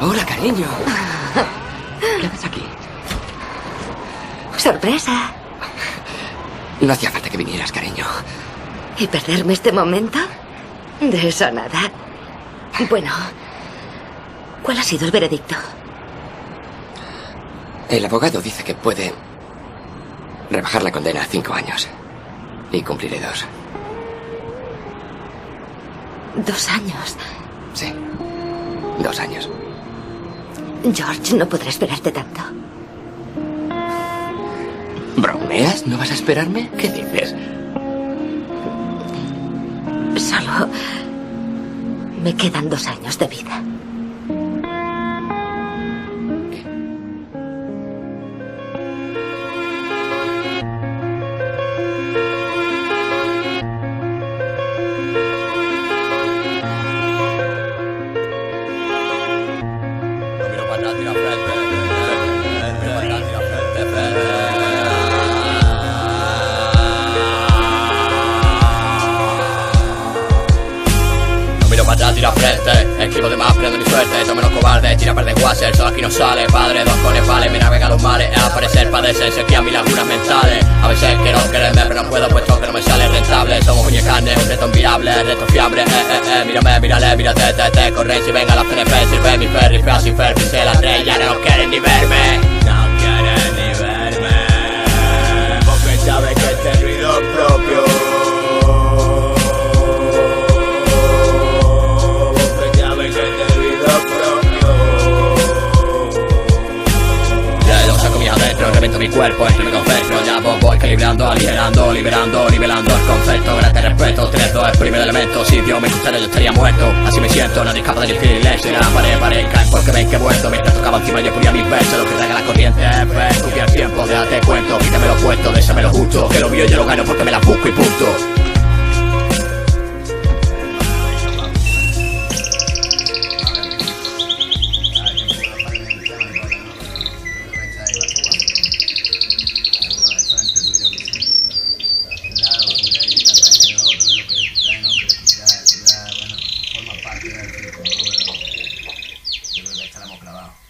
Hola, cariño. ¿Qué haces aquí? Sorpresa. No hacía falta que vinieras, cariño. ¿Y perderme este momento? De eso nada. Bueno, ¿cuál ha sido el veredicto? El abogado dice que puede rebajar la condena a cinco años. Y cumpliré dos. Dos años. Sí. Dos años. George, no podré esperarte tanto. ¿Bromeas? ¿No vas a esperarme? ¿Qué dices? Solo me quedan dos años de vida. Para atrás, tira frente. Esquivo de más, prendo mi suerte. Son menos cobardes, tira per de Wasser. Solo aquí no sale, padre. Dos cones vale, me navega los males. Es aparecer, padecer, se a mis lagunas mentales. Un reto fiable. Eh, eh, eh. Mírame, mírale, mírate, te, te. Corre si venga la PNP, sirve mi ferry, fea sin ferry. Se la rey, ya no quieren ni verme. No quieren ni verme. Porque sabe que este ruido es propio. Porque sabe que este ruido es propio. Ya lo saco mi adentro, revento mi cuerpo, entre me confeso Calibrando, aligerando, liberando, nivelando el concepto. Grande respeto, tres, dos, el primer elemento. Si Dios me escuchara yo estaría muerto. Así me siento, nadie escapa de privilegio. Y la pared, pared, caen porque ven que he vuelto. Mientras tocaba encima yo ponía mis versos. Lo que traiga la corriente es escupir el tiempo Déjate cuento, quítame lo puesto, déjame lo justo. Que lo mío yo lo gano porque me la busco y punto Canadá.